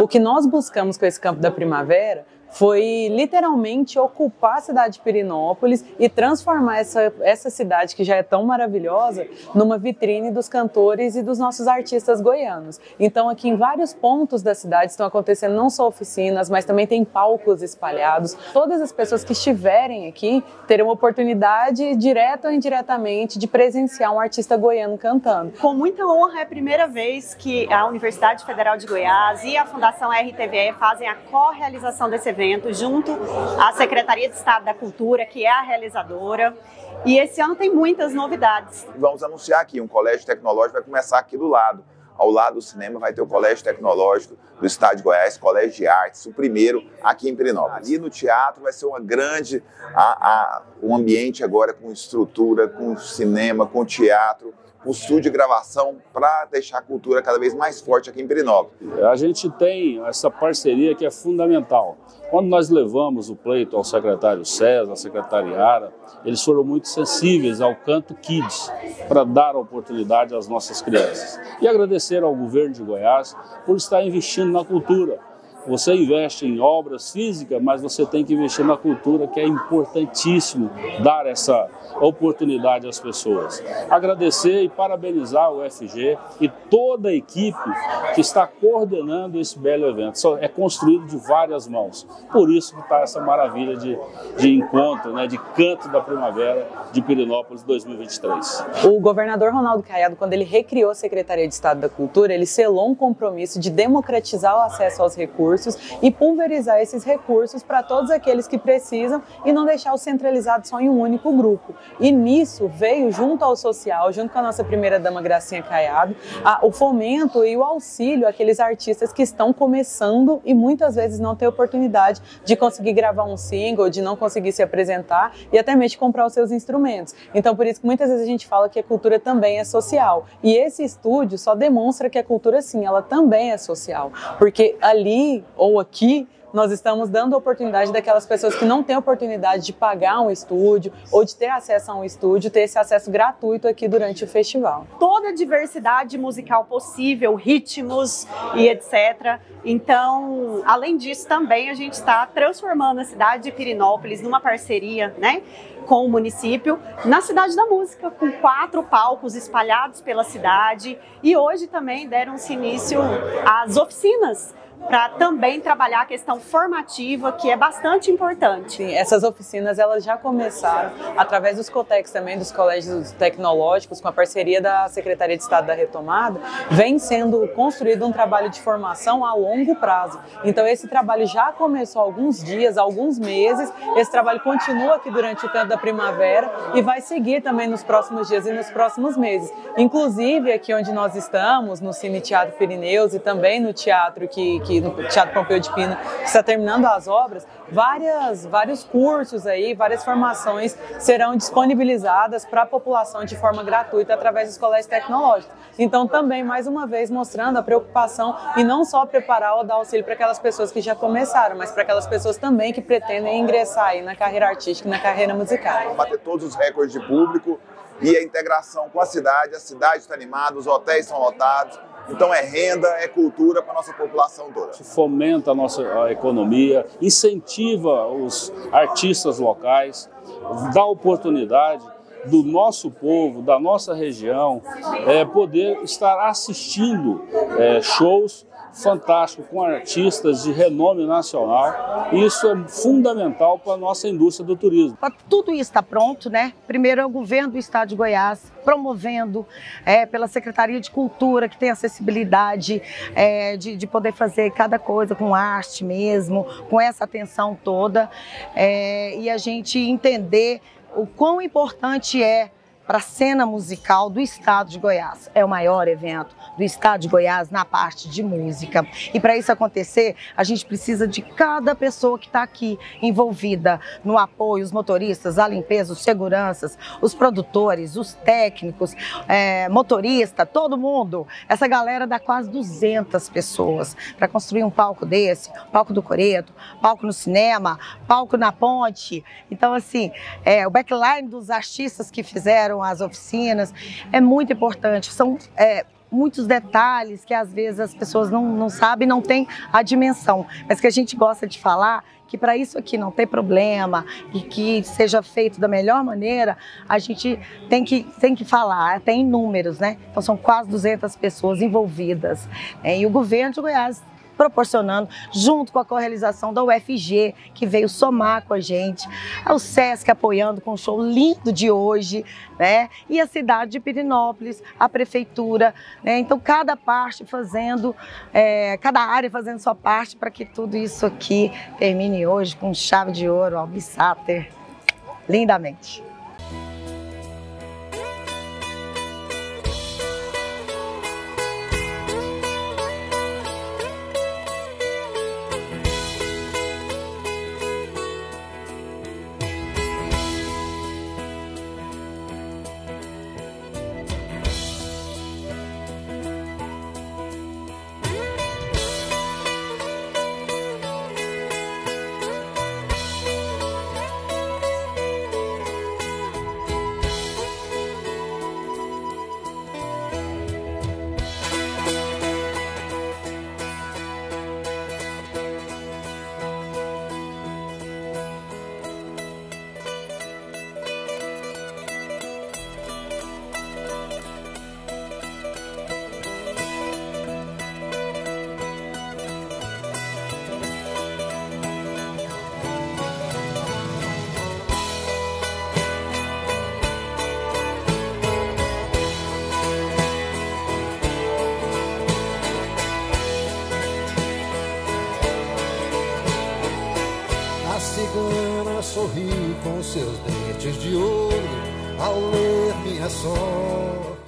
O que nós buscamos com esse campo da primavera foi literalmente ocupar a cidade de Pirinópolis e transformar essa, essa cidade que já é tão maravilhosa numa vitrine dos cantores e dos nossos artistas goianos. Então aqui em vários pontos da cidade estão acontecendo não só oficinas, mas também tem palcos espalhados. Todas as pessoas que estiverem aqui terão oportunidade, direta ou indiretamente, de presenciar um artista goiano cantando. Com muita honra, é a primeira vez que a Universidade Federal de Goiás e a Fundação RTVE fazem a co-realização desse evento evento junto à Secretaria de Estado da Cultura, que é a realizadora. E esse ano tem muitas novidades. Vamos anunciar aqui, um colégio tecnológico vai começar aqui do lado. Ao lado do cinema vai ter o Colégio Tecnológico do Estado de Goiás, Colégio de Artes, o primeiro aqui em Pirinópolis. Ali no teatro vai ser uma grande, a, a, um ambiente agora com estrutura, com cinema, com teatro, um estúdio de gravação para deixar a cultura cada vez mais forte aqui em Pirinópolis. A gente tem essa parceria que é fundamental. Quando nós levamos o pleito ao secretário César, à secretária Ara, eles foram muito sensíveis ao canto Kids para dar oportunidade às nossas crianças. E agradecer ao governo de Goiás por estar investindo na cultura você investe em obras físicas, mas você tem que investir na cultura, que é importantíssimo dar essa oportunidade às pessoas. Agradecer e parabenizar o FG e toda a equipe que está coordenando esse belo evento. É construído de várias mãos. Por isso que está essa maravilha de, de encontro, né, de canto da primavera de Pirinópolis 2023. O governador Ronaldo Caiado, quando ele recriou a Secretaria de Estado da Cultura, ele selou um compromisso de democratizar o acesso aos recursos recursos e pulverizar esses recursos para todos aqueles que precisam e não deixar o centralizado só em um único grupo. E nisso veio, junto ao social, junto com a nossa primeira-dama Gracinha Caiado, a, o fomento e o auxílio àqueles artistas que estão começando e muitas vezes não têm oportunidade de conseguir gravar um single, de não conseguir se apresentar e até mesmo comprar os seus instrumentos. Então, por isso que muitas vezes a gente fala que a cultura também é social. E esse estúdio só demonstra que a cultura, sim, ela também é social. Porque ali ou aqui nós estamos dando oportunidade daquelas pessoas que não têm oportunidade de pagar um estúdio ou de ter acesso a um estúdio, ter esse acesso gratuito aqui durante o festival. Toda a diversidade musical possível, ritmos e etc. Então, além disso, também a gente está transformando a cidade de Pirinópolis numa parceria, né? com o município na Cidade da Música, com quatro palcos espalhados pela cidade e hoje também deram-se início às oficinas para também trabalhar a questão formativa, que é bastante importante. Sim, essas oficinas elas já começaram através dos COTECs também, dos colégios tecnológicos, com a parceria da Secretaria de Estado da Retomada, vem sendo construído um trabalho de formação a longo prazo. Então esse trabalho já começou há alguns dias, alguns meses, esse trabalho continua aqui durante o tempo da primavera e vai seguir também nos próximos dias e nos próximos meses. Inclusive aqui onde nós estamos, no Cine Teatro Pirineus e também no teatro que, que aqui no Teatro Pompeu de Pina, que está terminando as obras, várias, vários cursos aí, várias formações serão disponibilizadas para a população de forma gratuita através dos colégios tecnológicos. Então, também, mais uma vez, mostrando a preocupação e não só preparar ou dar auxílio para aquelas pessoas que já começaram, mas para aquelas pessoas também que pretendem ingressar aí na carreira artística e na carreira musical. Bater todos os recordes de público e a integração com a cidade, a cidade está animada, os hotéis são lotados, então é renda, é cultura para a nossa população toda. Fomenta a nossa economia, incentiva os artistas locais, dá oportunidade do nosso povo, da nossa região, é, poder estar assistindo é, shows fantástico com artistas de renome nacional. Isso é fundamental para a nossa indústria do turismo. Para tudo isso estar tá pronto, né? Primeiro é o governo do Estado de Goiás promovendo é, pela Secretaria de Cultura, que tem acessibilidade é, de, de, poder fazer cada coisa com arte mesmo, com essa atenção toda, é, e a gente entender o quão importante é para a cena musical do estado de Goiás. É o maior evento do estado de Goiás na parte de música. E para isso acontecer, a gente precisa de cada pessoa que está aqui envolvida no apoio, os motoristas, a limpeza, os seguranças, os produtores, os técnicos, é, motorista, todo mundo. Essa galera dá quase 200 pessoas para construir um palco desse, palco do Coreto, palco no cinema, palco na ponte. Então, assim, é, o backline dos artistas que fizeram as oficinas é muito importante. São é, muitos detalhes que às vezes as pessoas não, não sabem, não têm a dimensão, mas que a gente gosta de falar que para isso aqui não ter problema e que seja feito da melhor maneira, a gente tem que, tem que falar, tem números, né? Então são quase 200 pessoas envolvidas. Né? E o governo de Goiás proporcionando, junto com a correalização da UFG, que veio somar com a gente, o SESC apoiando com um show lindo de hoje, né? E a cidade de Pirinópolis, a prefeitura, né? Então, cada parte fazendo, é, cada área fazendo sua parte para que tudo isso aqui termine hoje com chave de ouro, Albisater, lindamente. Sorri com seus dentes de ouro ao ler minha sorte.